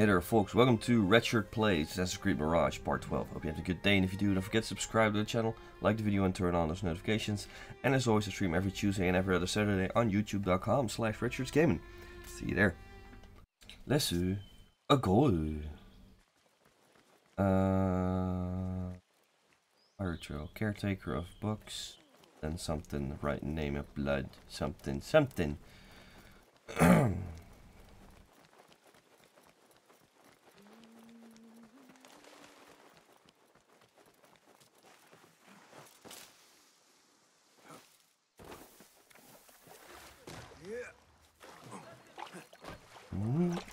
Hey there folks, welcome to Redshirt Plays Assassin's Creed Mirage Part 12. Hope you have a good day and if you do, don't forget to subscribe to the channel, like the video and turn on those notifications. And as always, I stream every Tuesday and every other Saturday on youtube.com slash redshirtsgaming. See you there. Let's do a go. Uh, Pirate Trail, caretaker of books, then something, right name of blood, something, something.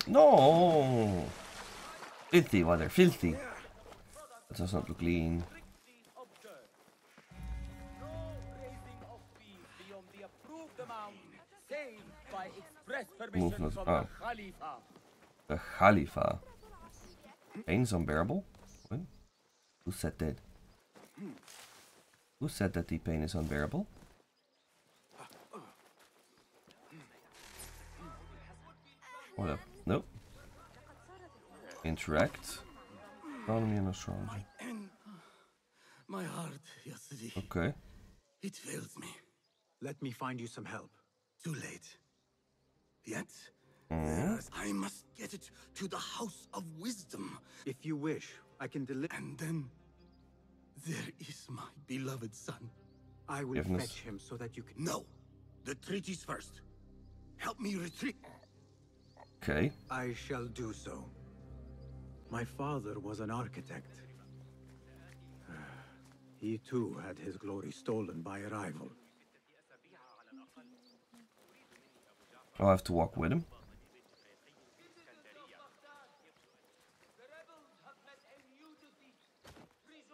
No! Filthy, they're filthy. That does not look clean. Movement. Oh. The Khalifa. Pain is unbearable? What? Who said that? Who said that the pain is unbearable? What up? Nope. Interact. Economy and astrology. My heart, Yasiri. Okay. It fails me. Let me find you some help. Too late. Yet, Mm. I must get it to the House of Wisdom. If you wish, I can deliver. And then, there is my beloved son. I will Forgiveness. fetch him so that you can. No, the treaties first. Help me retreat. Okay. I shall do so. My father was an architect. He too had his glory stolen by a rival. I'll have to walk with him.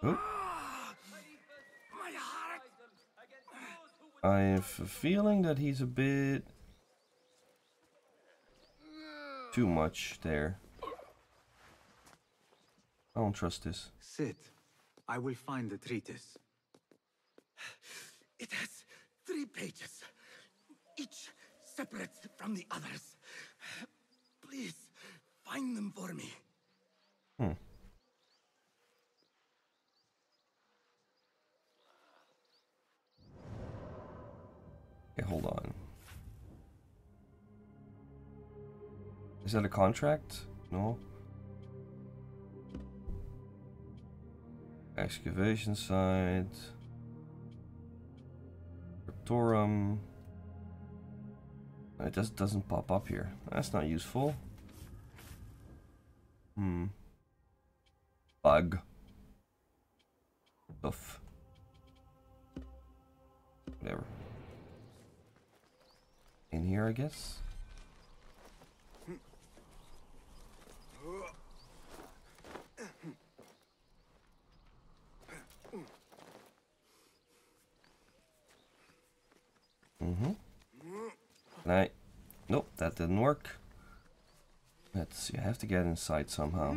Oh, I have a feeling that he's a bit too much there. I don't trust this. Sit. I will find the treatise. It has three pages, each separate from the others. Please, find them for me. Hmm. Okay, hold on. Is that a contract? No. Excavation site. Cryptorum. It just doesn't pop up here. That's not useful. Hmm. Bug. Oof. Whatever. In here, I guess. Mm-hmm. Right. Nope, that didn't work. Let's see, I have to get inside somehow.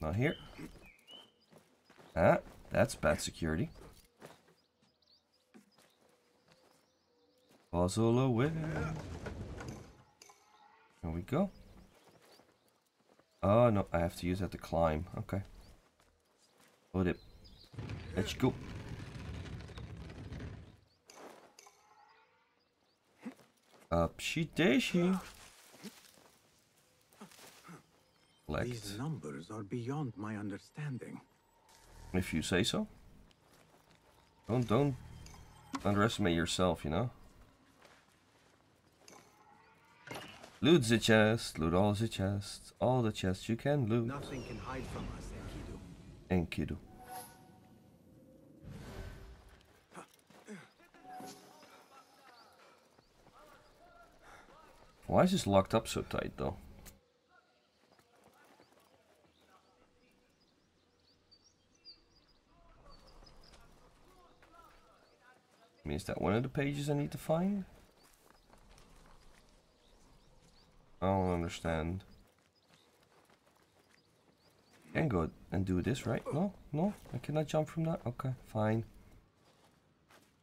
Not here. Ah, that's bad security. Puzzle away. There we go. Oh no, I have to use that to climb. Okay. Put it. Let's go. Up she daisy. Collect. These numbers are beyond my understanding. If you say so. Don't don't underestimate yourself, you know. Loot the chest, loot all the chests, all the chests you can loot. Nothing can hide from us, Enkidu. Enkidu. Why is this locked up so tight though? I mean, is that one of the pages I need to find? I don't understand. Can go and do this, right? No, no, I cannot jump from that. Okay, fine.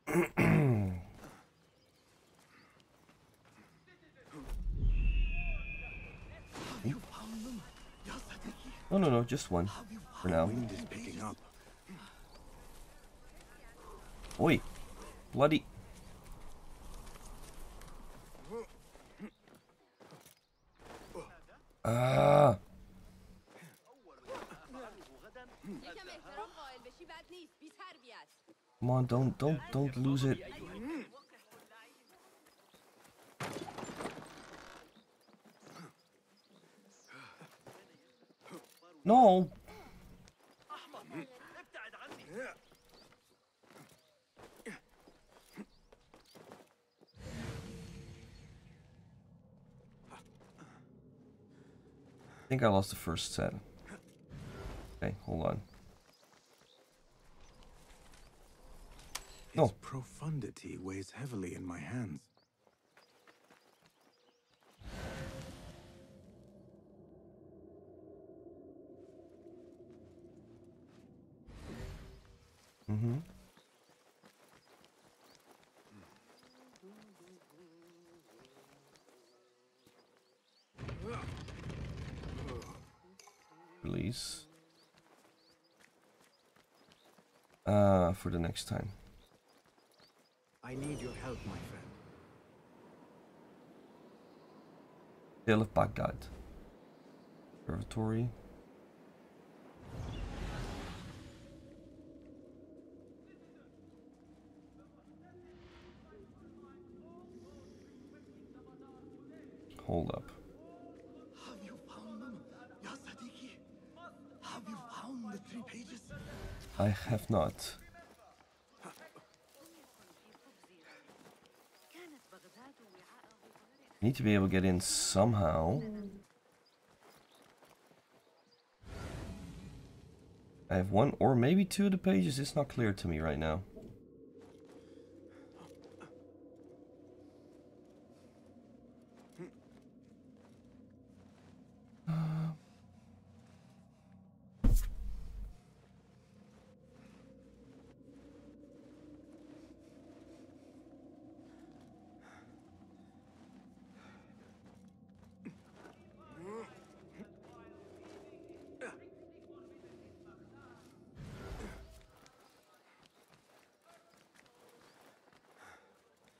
You found them, Yasadiki. No, no, no, just one for now. Oi. Bloody. Ah. Come on, don't, don't, don't lose it. Think I lost the first set. Okay, hold on. No. profundity weighs heavily in my hands. Mm-hmm. Release. Uh, for the next time. I need your help, my friend. Tale of Baghdad. Observatory. Hold up. Have you found them, Yasadiki? Have you found the three pages? I have not. Need to be able to get in somehow. I have one or maybe two of the pages. It's not clear to me right now.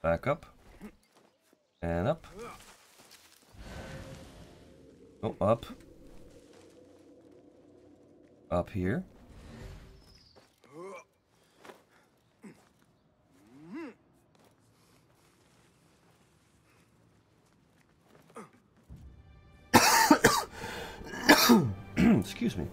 Back up. And up. Oh, up. Up here. Excuse me.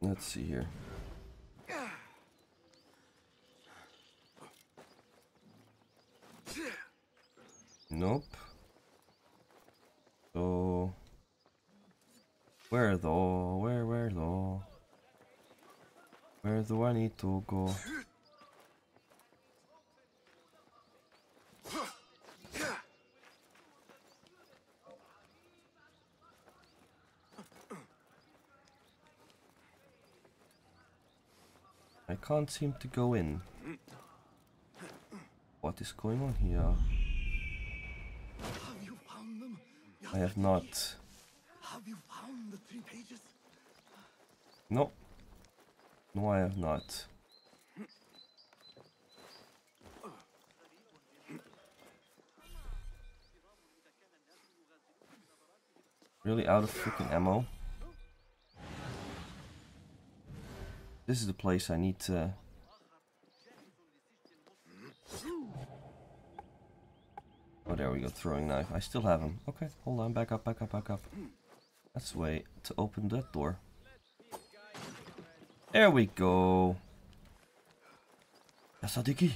Let's see here. Nope. So where though? Where where though? Where do I need to go? I can't seem to go in. What is going on here? I have not. Have you found the three pages? No. No, I have not. Really out of freaking ammo. This is the place I need to. Oh, there we go. Throwing knife. I still have him. Okay, hold on. Back up, back up, back up. That's the way to open that door. There we go. Yasadiki.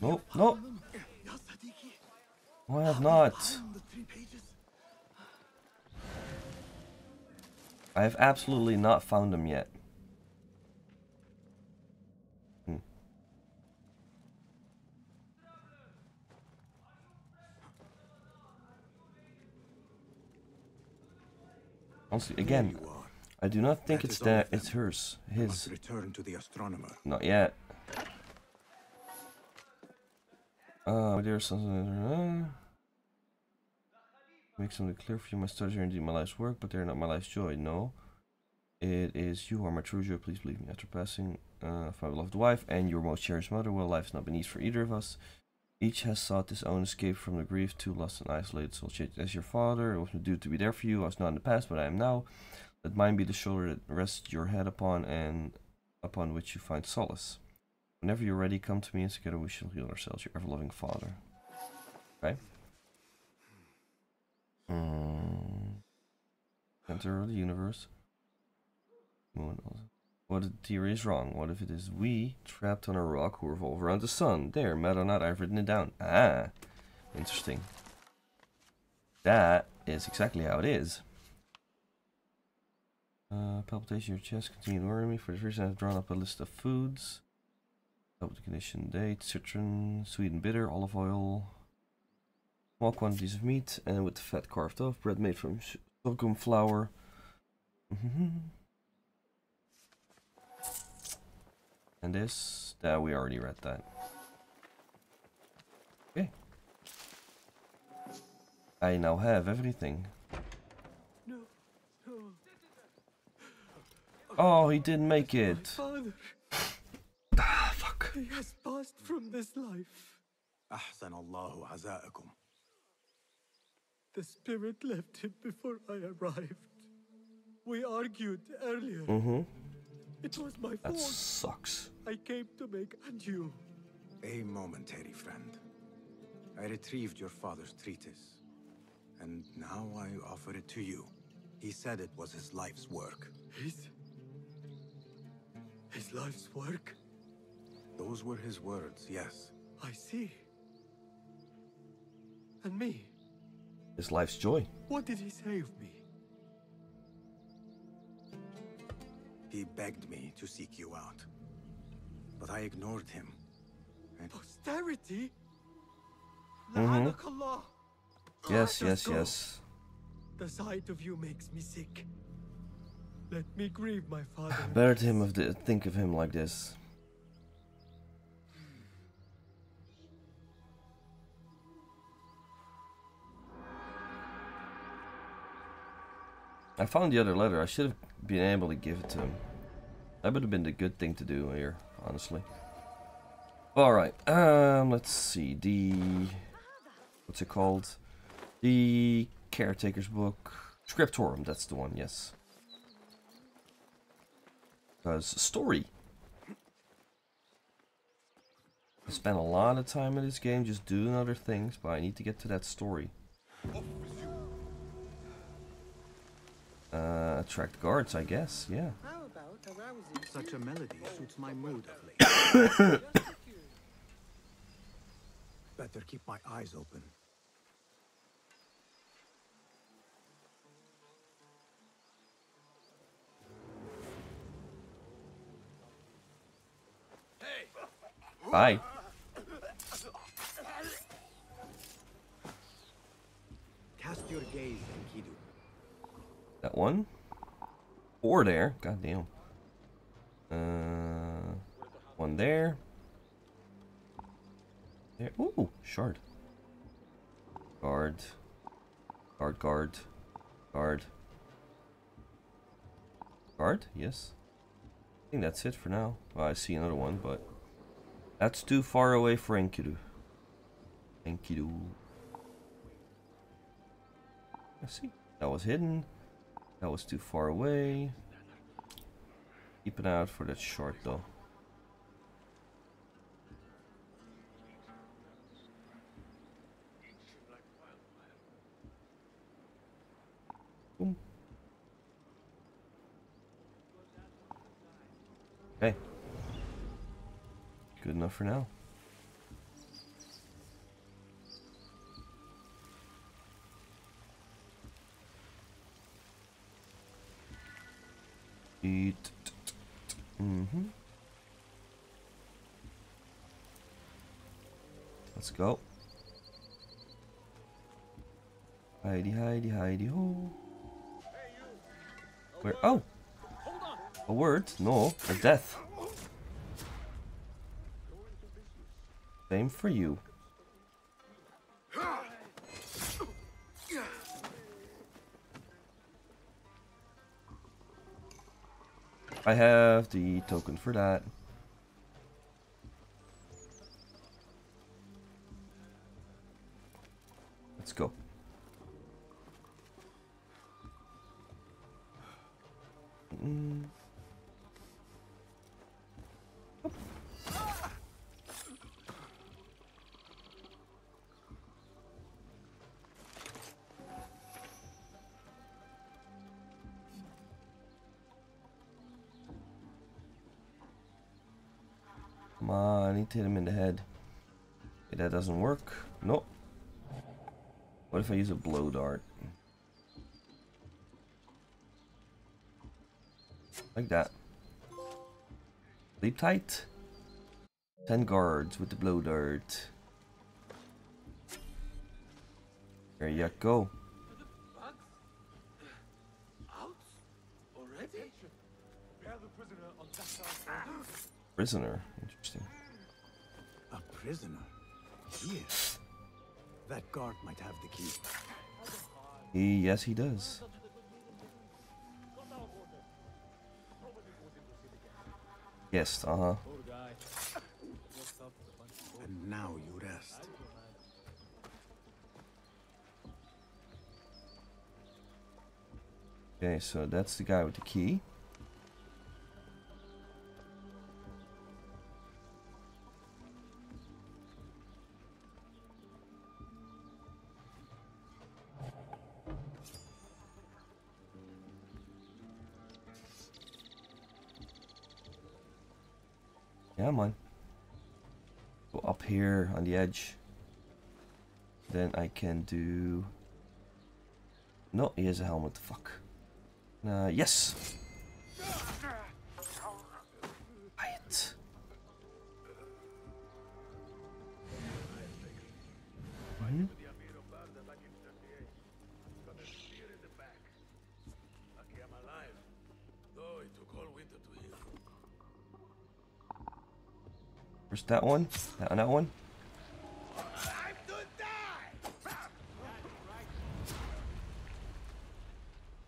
No, no, Sadiki, I have not. found the three pages. I have absolutely not found them yet. Hmm. Honestly, again. I do not think That it's that. It's hers. His. return to the astronomer. Not yet. Uh, my dear son, make something clear for you. My studies are indeed my life's work, but they're not my life's joy. No, it is you who are my true joy. Please believe me. After passing uh, my beloved wife and your most cherished mother, well, life's not been easy for either of us. Each has sought his own escape from the grief, too lost and isolated soul. As your father, it was my duty to be there for you. I was not in the past, but I am now. Let mine be the shoulder that rests your head upon, and upon which you find solace. Whenever you're ready, come to me, and together we shall heal ourselves. Your ever-loving Father. Okay. Center of the universe. Moon. What if the theory is wrong? What if it is we trapped on a rock who revolve around the sun? There, matter or not, I've written it down. Ah, interesting. That is exactly how it is. Uh, palpitation in your chest, continue to worry me. For this reason, I've drawn up a list of foods. Help the condition date, citron, sweet and bitter, olive oil, small quantities of meat, and with the fat carved off, bread made from sh- sorghum flour. Mhm. and this, that we already read that. Okay. I now have everything. No, no. Oh, he didn't make My it. father, Ah, fuck. he has passed from this life. أحسن الله عزاءكم. The spirit left him before I arrived. We argued earlier. Mm-hmm. It was my That fault. sucks. I came to make adieu. A momentary friend. I retrieved your father's treatise. And now I offer it to you. He said it was his life's work. His. His life's work. Those were his words, yes. I see. And me? His life's joy. What did he say of me? He begged me to seek you out. But I ignored him. And Posterity? Mhm. La'anakallah. Yes, yes, go. yes. The sight of you makes me sick. Let me grieve my father. in Better to him of the, think of him like this. I found the other letter. I should have been able to give it to him. That would have been the good thing to do here, honestly. Alright, um, let's see. The. What's it called? The Caretaker's Book. Scriptorum, that's the one, yes. Because story. I spent a lot of time in this game just doing other things, but I need to get to that story. Uh, attract guards, I guess, yeah. How about a such a melody suits my mood of late. Better keep my eyes open. Bye. Cast your gaze, Enkidu. That one. Four there. God damn. Uh, one there. There. Ooh, shard. Guard. Guard, guard. Guard. Guard? Yes. I think that's it for now. Well, I see another one, but that's too far away for Enkidu. Enkidu. I see. That was hidden. That was too far away. Keep an eye out for that short though. Boom. Okay. Good enough for now. Mm-hmm. Let's go. Heidi, Heidi, Heidi, ho. Where? Oh! A word? No, a death. Same for you. I have the token for that. Let's go. I need to hit him in the head. Okay, that doesn't work. Nope. What if I use a blow dart? Like that. Sleep tight. 10 guards with the blow dart. There you go. Prisoner. Prisoner? Here. That guard might have the key. He, yes, he does. Yes, uh huh. And now you rest. Okay, so that's the guy with the key. Yeah, man. Go up here on the edge. Then I can do... No, he has a helmet. Fuck. Uh, yes. That one? That, that one?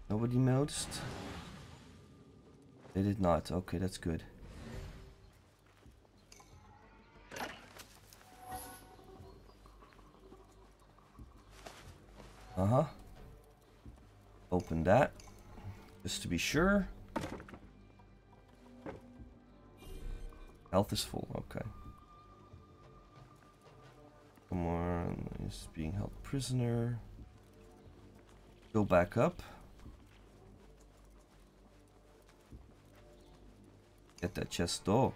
Nobody noticed? They did not. Okay, that's good. Uh-huh. Open that. Just to be sure. Health is full. Okay. He's being held prisoner. Go back up. Get that chest door.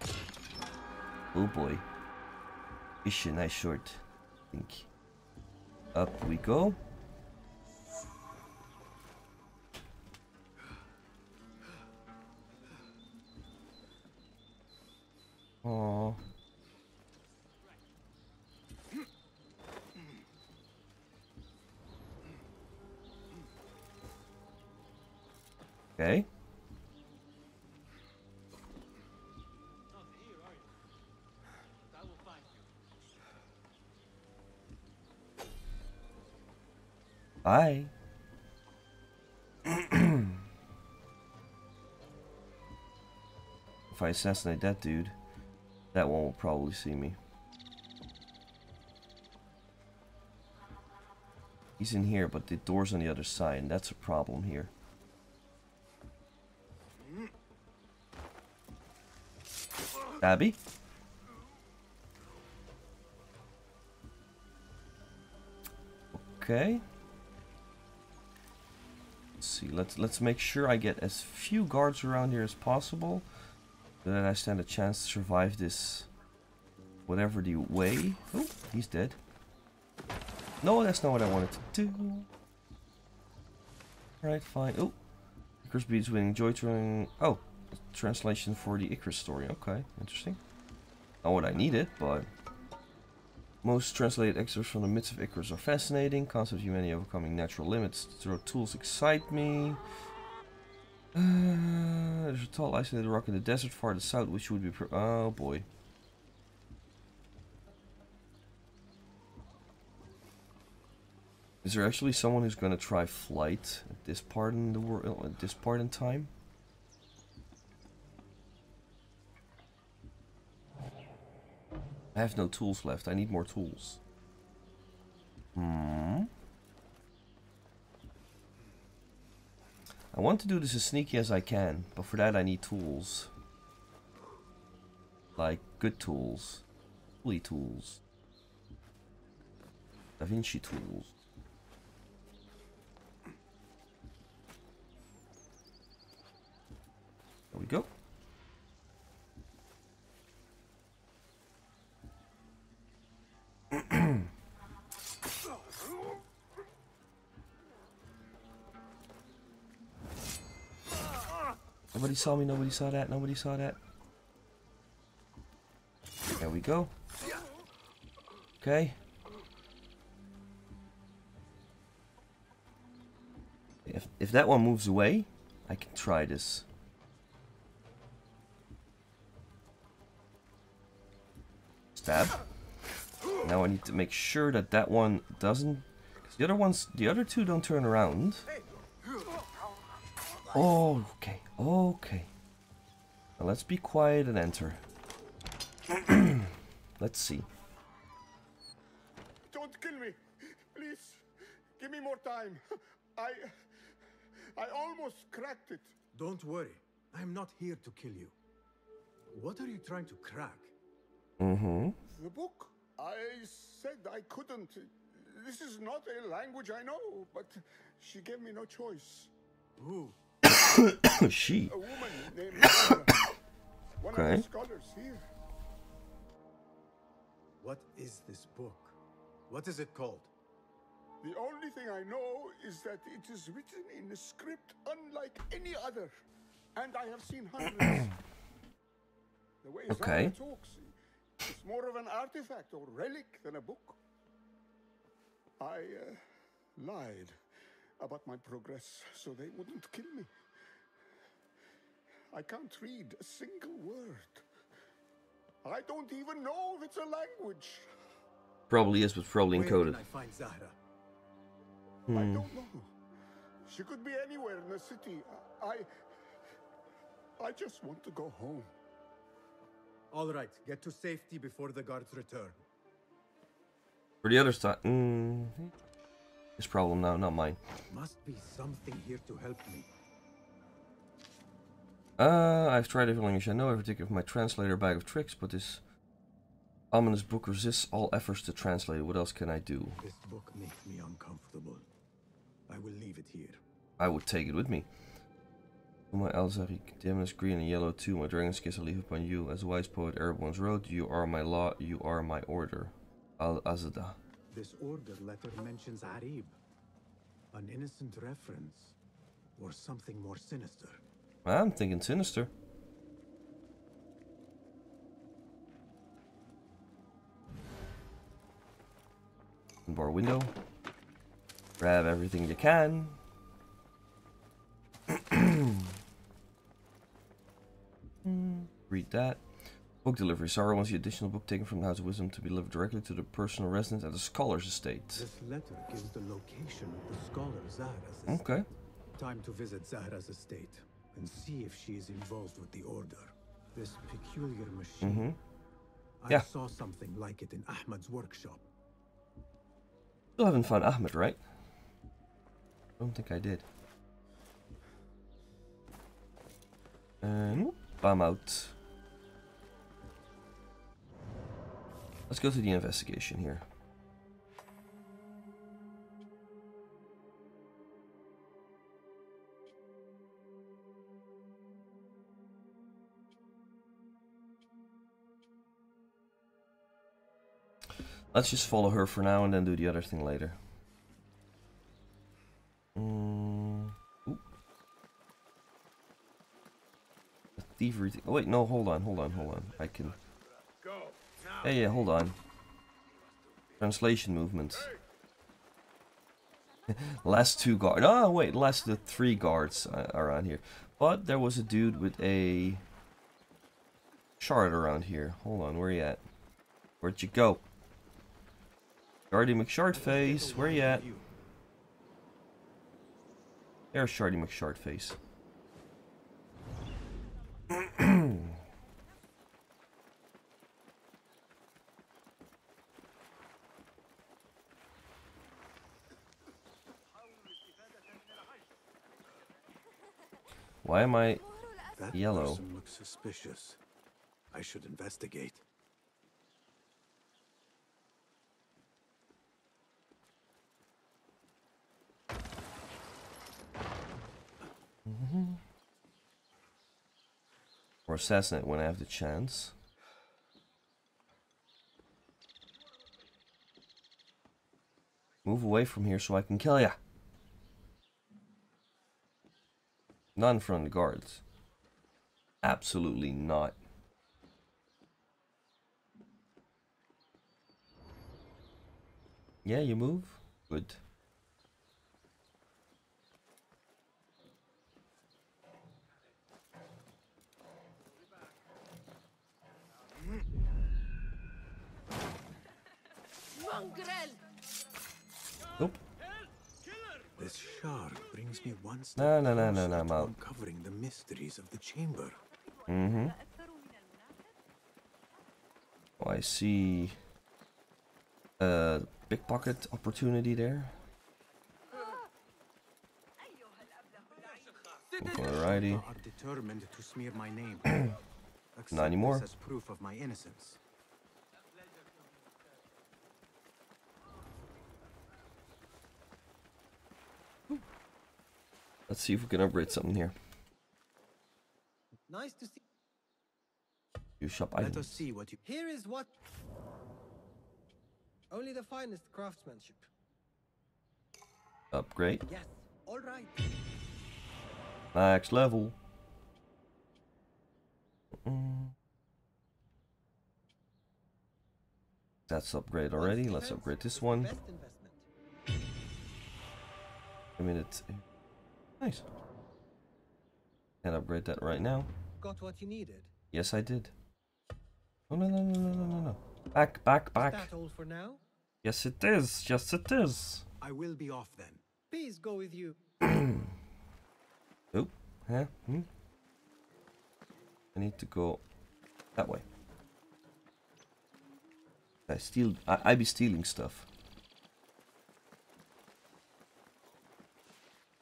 Oh boy. Is a nice short. Think. Up we go. Okay. Bye. if I assassinate that dude, that one will probably see me. He's in here, but the door's on the other side, and that's a problem here. Abby? Okay. Let's see. Let's let's make sure I get as few guards around here as possible, so that I stand a chance to survive this. Whatever the way. Oh, he's dead. No, that's not what I wanted to do. Right, fine. Oh, Chris Beats winning. Joy throwing. Oh, translation for the Icarus story. Okay, interesting. Not what I needed, but most translated excerpts from the myths of Icarus are fascinating. Concept of humanity overcoming natural limits through tools excite me. Uh, there's a tall isolated rock in the desert far to the south, which would be. oh boy. Is there actually someone who's gonna try flight at this part in the world, at this part in time? I have no tools left. I need more tools. Hmm. I want to do this as sneaky as I can, but for that I need tools. Like, good tools. Fully tools. Da Vinci tools. There we go. Nobody saw me, nobody saw that, nobody saw that. There we go. Okay. If, if that one moves away, I can try this. Stab. Now I need to make sure that that one doesn't... Cause the other ones, the other two don't turn around. Oh, okay, okay. Now let's be quiet and enter. let's see. Don't kill me. Please. Give me more time. I. I almost cracked it. Don't worry. I'm not here to kill you. What are you trying to crack? Mm-hmm. The book. I said I couldn't. This is not a language I know, but she gave me no choice. Who? she. A woman named Zahra, one of Okay. the scholars here. What is this book? What is it called? The only thing I know is that it is written in a script unlike any other, and I have seen hundreds. the way Okay. Zahra talks, it's more of an artifact or relic than a book. I uh, lied about my progress so they wouldn't kill me. I can't read a single word. I don't even know if it's a language. Probably is, but probably Where encoded. can I find Zahra? I Hmm. don't know. She could be anywhere in the city. I. I just want to go home. All right, get to safety before the guards return. For the other side, mm, his problem now, not mine. Must be something here to help me. Uh, I've tried every language I know, every ticket of my translator bag of tricks, but this ominous book resists all efforts to translate it. What else can I do? This book makes me uncomfortable. I will leave it here. I would take it with me. For my Alzaric, Demoness green and yellow too. My dragon's kiss I leave upon you. As wise poet Arib once wrote, you are my law, you are my order. Al Azada. This order letter mentions Arib. An innocent reference. Or something more sinister. I'm thinking sinister. Bar window. Grab everything you can. Read that. Book delivery. Zahra wants the additional book taken from the House of Wisdom to be delivered directly to the personal residence at the scholar's estate. This letter gives the location of the scholar Zahra's estate. Okay. Time to visit Zahra's estate and see if she is involved with the order. This peculiar machine. Mm-hmm. I saw something like it in Ahmed's workshop. Still haven't found Ahmed, right? I Don't think I did. And whoop, I'm out. Let's go through the investigation here. Let's just follow her for now and then do the other thing later. Mm, oop. everything. Oh, wait, no, hold on, hold on, hold on. I can. Yeah, yeah, hold on. Translation movements. last two guards. Oh, wait, last the three guards uh, around here. But there was a dude with a shard around here. Hold on, where you at? Where'd you go? Shardy McShardface, where you at? There's Shardy McShardface. Why am I... That Yellow. person looks suspicious. I should investigate. Mm-hmm. Or assassinate when I have the chance. Move away from here so I can kill ya. Not in front the guards. Absolutely not. Yeah, you move? Good. Mongrel! This shard brings me one No, step no, no, no, no, I'm to uncovering the mysteries of the chamber. Mm-hmm. Oh, I see a pickpocket opportunity there. Alrighty. are determined to smear my name. Not anymore. As proof of my innocence. Let's see if we can upgrade something here. Nice to see. You shop I Let us see what you. Here is what. Only the finest craftsmanship. Upgrade. Yes, all right. Max level. Mm. That's upgrade already. Let's upgrade this one. Best investment. I mean, it's nice. Can't upgrade that right now. Got what you needed. Yes, I did. Oh no no no no no no no! Back back Is back! that all for now? Yes, it is. Yes, it is. I will be off then. Peace go with you. Oh, huh? Hmm? I need to go that way. I steal. I, I be stealing stuff.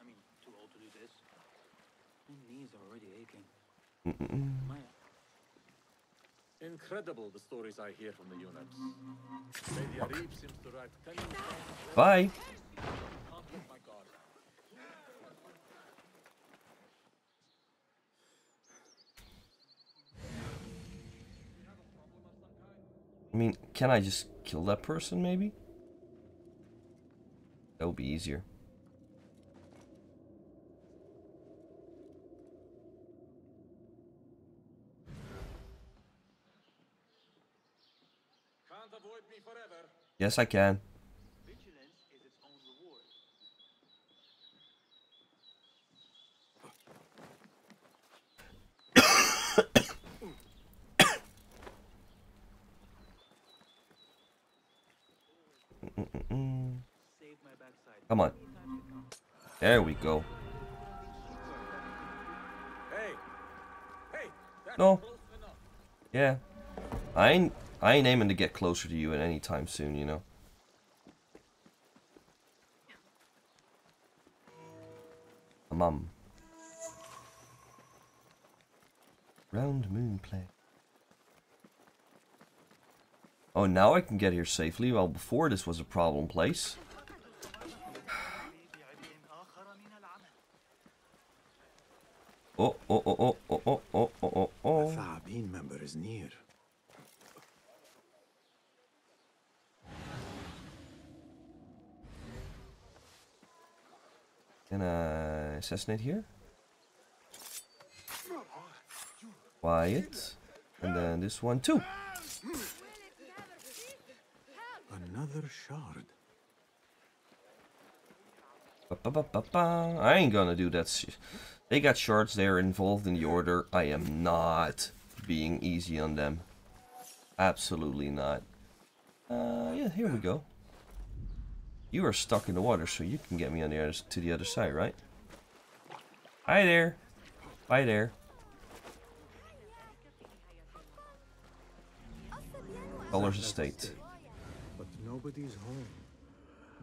I mean, too old to do this. My knees are already aching. My Incredible the stories I hear from the units. Lady Arib seems to write cunning songs. Bye. Can't let my guard down. I mean, can I just kill that person? Maybe. That would be easier. Can't avoid me forever. Yes, I can. vigilance is its own reward. Mm-mm-mm. Save my backside. Come on. There we go. Hey! Hey! That's No. close enough. Yeah. I ain't, I ain't aiming to get closer to you at any time soon, you know. Mum. Round moon play. Oh, now I can get here safely. Well, before this was a problem place. Oh, oh, oh, oh, oh, oh, oh, oh, oh, A member is near. Can I assassinate here? Quiet. And then this one too. Another shard. Ba-ba-ba-ba-ba. I ain't gonna do that. They got shards they are involved in the order. I am not being easy on them. Absolutely not. Uh, yeah, here we go. You are stuck in the water, so you can get me on the other, to the other side, right? Hi there. Bye there. Colors Estate. But nobody's home.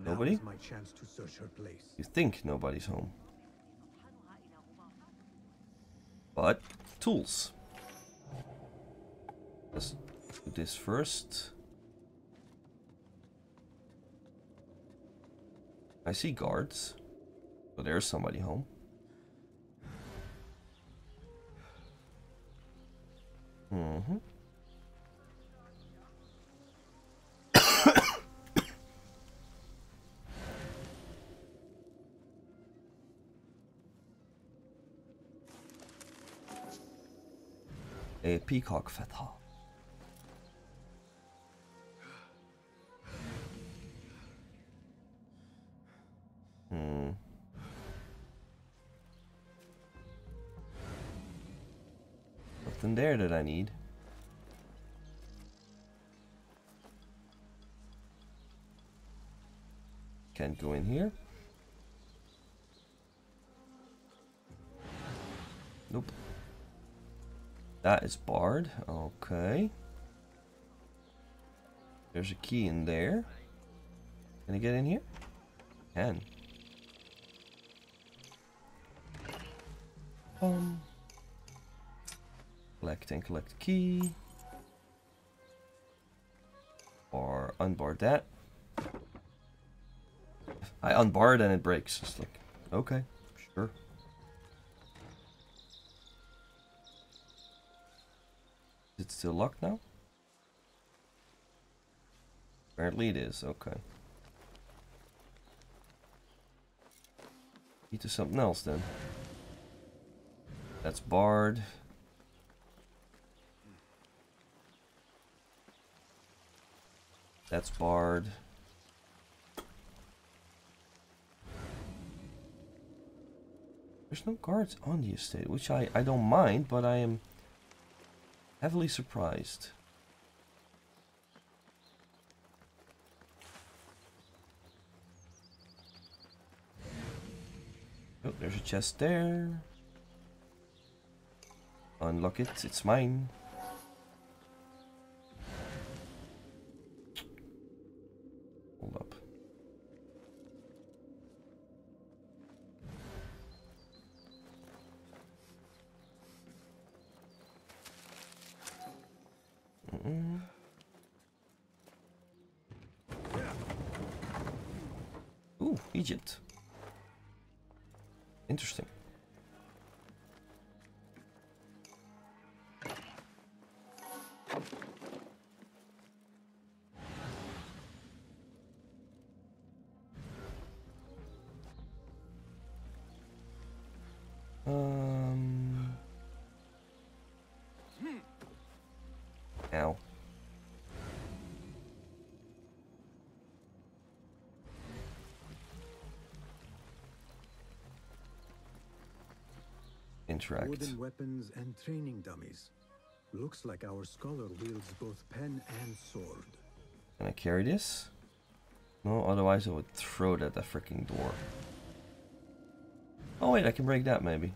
Nobody? is my chance to search her place. You think nobody's home. But, tools. Let's do this first. I see guards. So there's somebody home. Mm-hmm. A peacock feather. Nothing there that I need. Can't go in here. Nope. That is barred. Okay. There's a key in there. Can I get in here? Can. Um. Collect and collect key. Or unbar that. I unbar it and it breaks. It's like, okay, sure. Is it still locked now? Apparently it is, okay. Need to something else then. That's barred. That's barred. There's no guards on the estate, which I, I don't mind, but I am heavily surprised. Oh, there's a chest there. Unlock it, it's mine. Interact. Wooden weapons and training dummies. Looks like our scholar wields both pen and sword. Can I carry this? No, otherwise I would throw it at that freaking door. Oh wait, I can break that maybe.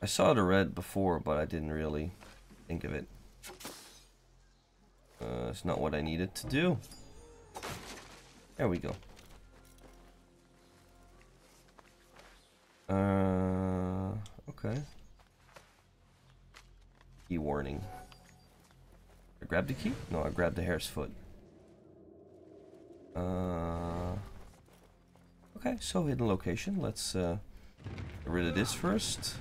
I saw the red before, but I didn't really think of it. Uh, it's not what I needed to do. There we go. Uh, okay. Key warning. I grabbed the key? No, I grabbed the hare's foot. Uh, okay, so hidden location. Let's uh, get rid of this first.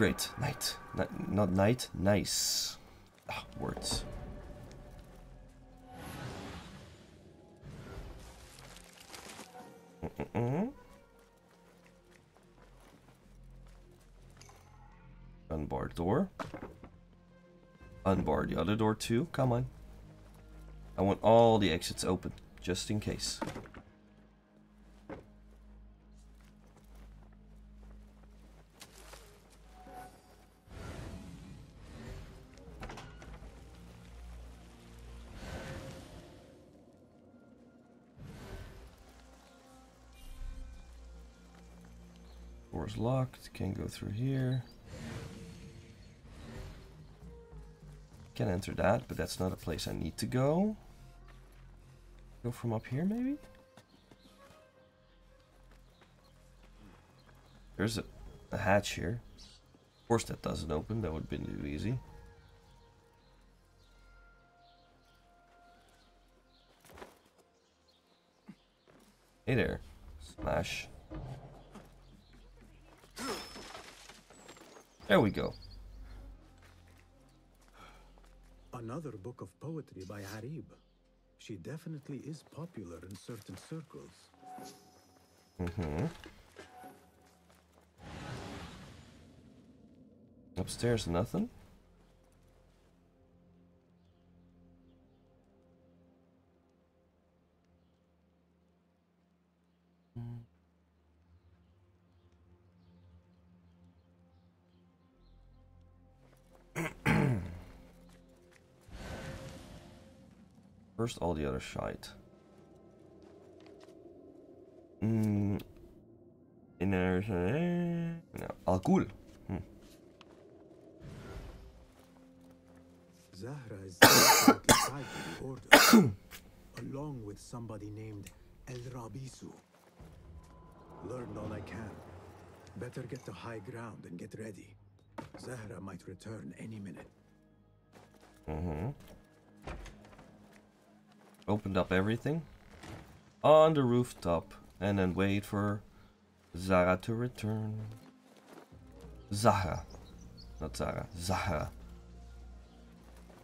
Upgrade. Knight. Ni not knight. Nice. Ah, words. Mm-mm-mm. Unbar door. Unbar the other door too. Come on. I want all the exits open, just in case. Through here. Can enter that, but that's not a place I need to go. Go from up here, maybe? There's a, a hatch here. Of course that doesn't open, that would have been too easy. Hey there. Smash. There we go. Another book of poetry by Arib. She definitely is popular in certain circles. Mm-hmm. Upstairs, nothing. First, all the other shite. Mm. In there, no, alcohol. Hmm. Zahra is the order, along with somebody named El Rabisu. Learned all I can. Better get to high ground and get ready. Zahra might return any minute. Mm-hmm. Opened up everything on the rooftop and then wait for Zara to return. Zahra. Not Zara. Zahra.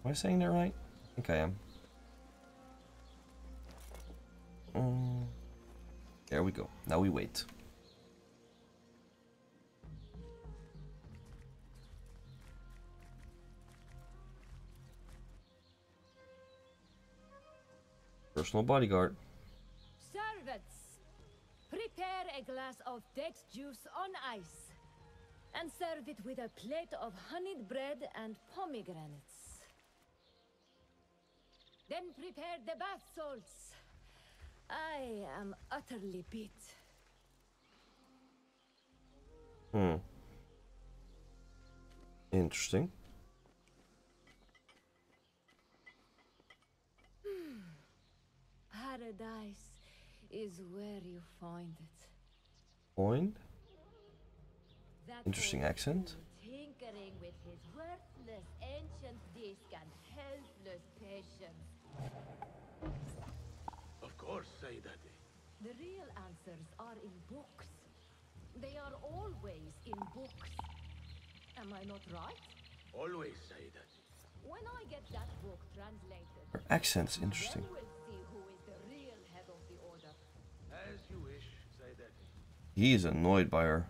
Am I saying that right? I think I am. Mm. There we go. Now we wait. Personal bodyguard. Servants, prepare a glass of date juice on ice and serve it with a plate of honeyed bread and pomegranates. Then prepare the bath salts. I am utterly beat. Hmm. Interesting. Paradise is where you find it. Point. Interesting accent. fool Tinkering with his worthless ancient disc and helpless patience. Of course, say daddy. The real answers are in books. They are always in books. Am I not right? Always say daddy. When I get that book translated, Her accent's interesting. then we'll see who is the real head of the order. As you wish, say daddy. He is annoyed by her.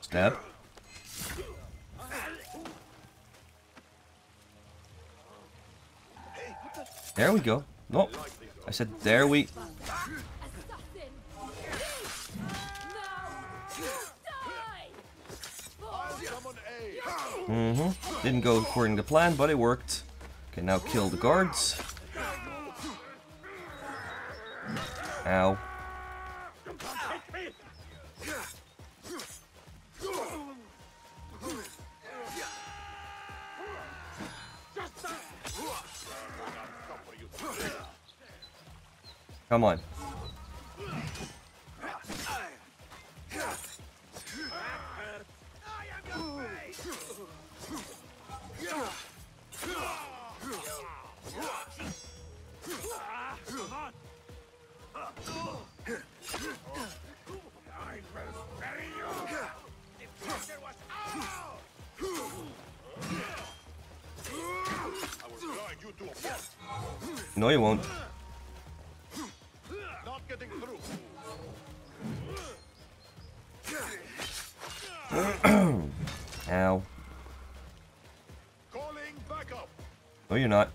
Stab. There we go. No, I said there we. Mm-hmm. Didn't go according to plan, but it worked. Okay, now kill the guards. Ow. Come on. Ow. No, you're not.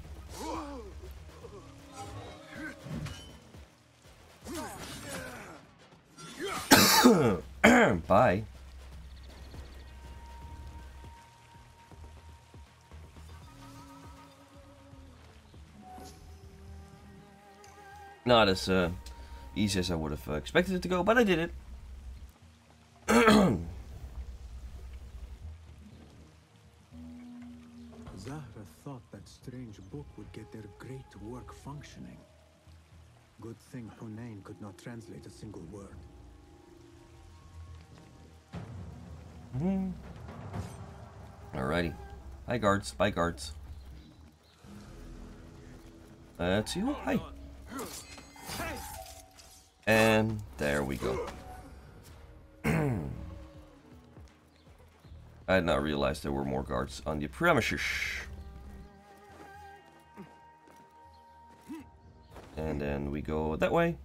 Bye. Not as uh, easy as I would have uh, expected it to go, but I did it. book would get their great work functioning. Good thing Hunayn could not translate a single word. Hmm. Alrighty. Hi guards, bye guards. See. Oh, hi. And there we go. I had not realized there were more guards on the premises. And then we go that way.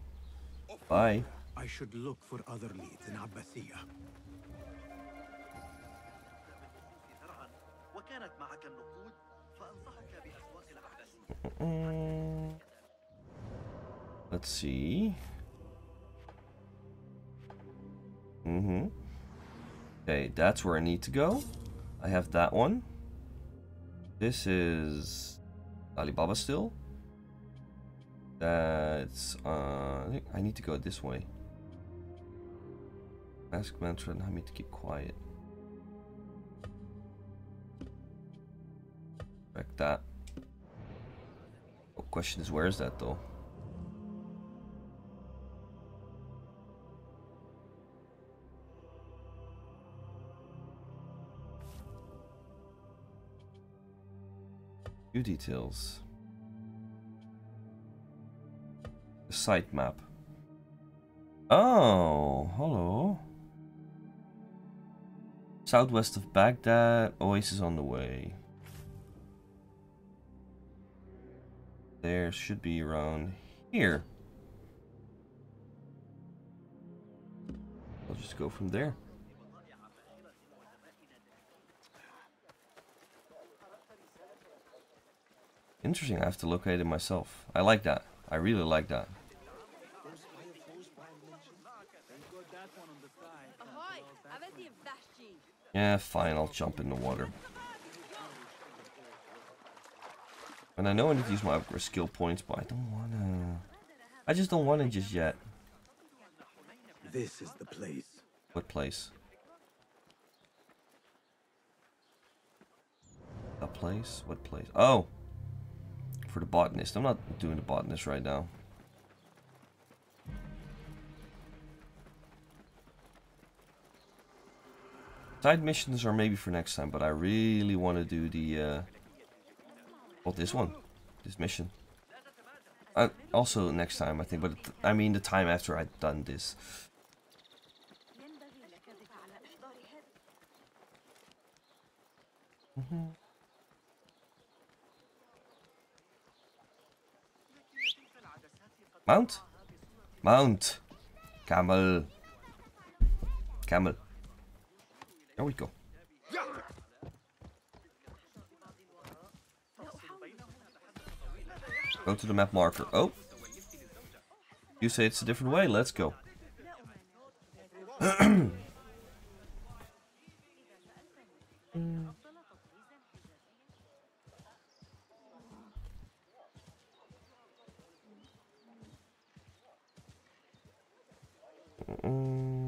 Bye. I should look for other leads in Abbasiyah. Let's see. Mm-hmm. Okay, that's where I need to go. I have that one. This is Alibaba still. That's uh I need to go this way. Ask mantra and me to keep quiet. Like that. The question is, where is that though? Few details. The site map. Oh, hello. Southwest of Baghdad, Oasis on the way. There should be around here. I'll just go from there. Interesting, I have to locate it myself. I like that. I really like that. Yeah, fine, I'll jump in the water. And I know I need to use my upgrade skill points, but I don't wanna... I just don't wanna just yet. This is the place. What place? A place? What place? Oh! For the botanist. I'm not doing the botanist right now. Side missions are maybe for next time, but I really want to do the... Uh, well, this one. This mission. Uh, also next time, I think, but I mean the time after I've done this. Mm-hmm. Mount? Mount! Camel! Camel. There we go. Go to the map marker. Oh. You say it's a different way. Let's go. Mm.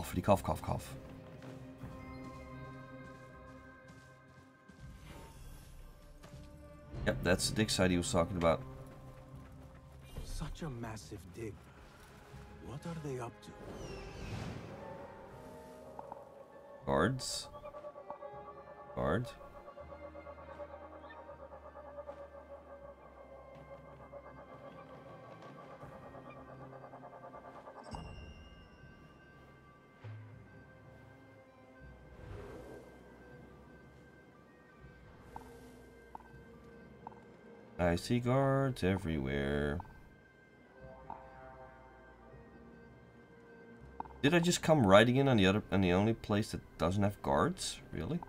Coughity cough cough cough. Yep, that's the dig site he was talking about. Such a massive dig. What are they up to? Guards. Guard. I see guards everywhere. Did I just come riding in on the other on the only place that doesn't have guards? Really?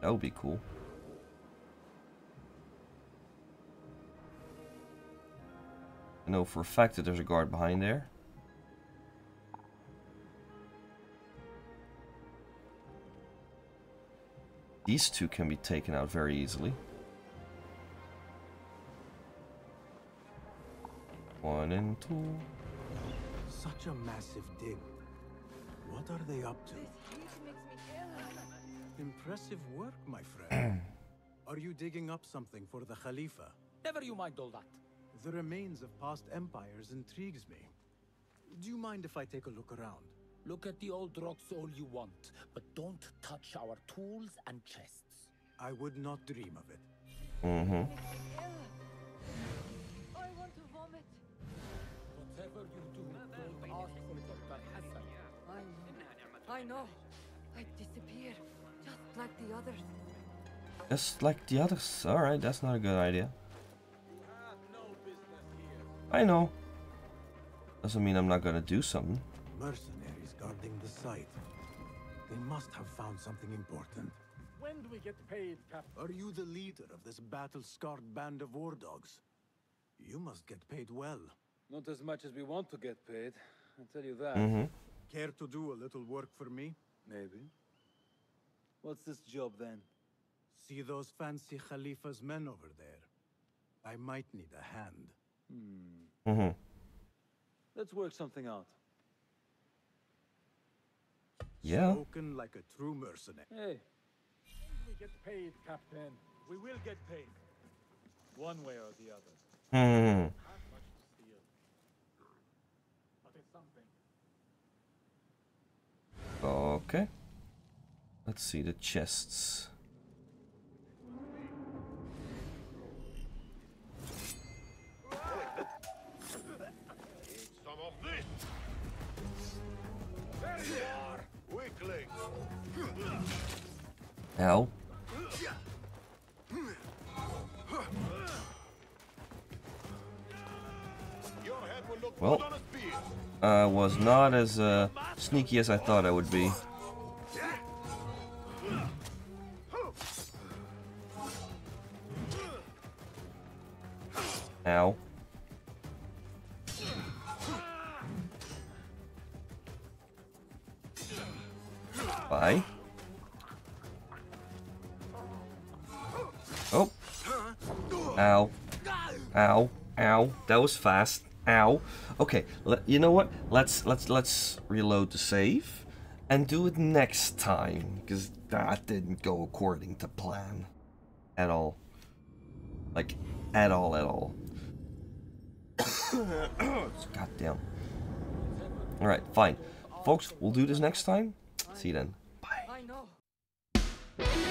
That would be cool. I know for a fact that there's a guard behind there. These two can be taken out very easily. One and two. Such a massive dig. What are they up to? Impressive work, my friend. are you digging up something for the Khalifa? Never you mind all that. The remains of past empires intrigues me. Do you mind if I take a look around? Look at the old rocks all you want, but don't touch our tools and chests. I would not dream of it. Mm-hmm. Whatever you do, don't ask for Dr. Hassan. I know. I know. I disappear, just like the others. Just like the others. Alright, that's not a good idea. I know. Doesn't mean I'm not gonna do something. Mercenaries guarding the site. They must have found something important. When do we get paid, Captain? Are you the leader of this battle-scarred band of war dogs? You must get paid well. Not as much as we want to get paid, I'll tell you that. Mm-hmm. Care to do a little work for me? Maybe. What's this job then? See those fancy Khalifa's men over there? I might need a hand. Hmm. Mm-hmm. Let's work something out. Yeah. Spoken like a true mercenary. Hey, We get paid, Captain. We will get paid. One way or the other. Hmm. Not much to steal. But it's something. Okay. Let's see the chests. Some of this. There you are, weakling. Ow. Your head will look Well. I was not as uh, sneaky as I thought I would be. Ow. Bye. Oh. Ow. Ow. Ow. That was fast. Ow. Okay, you know what? Let's let's let's reload the save and do it next time because that didn't go according to plan at all. Like at all at all. Goddamn. All right, fine, folks. We'll do this next time. See you then. Know.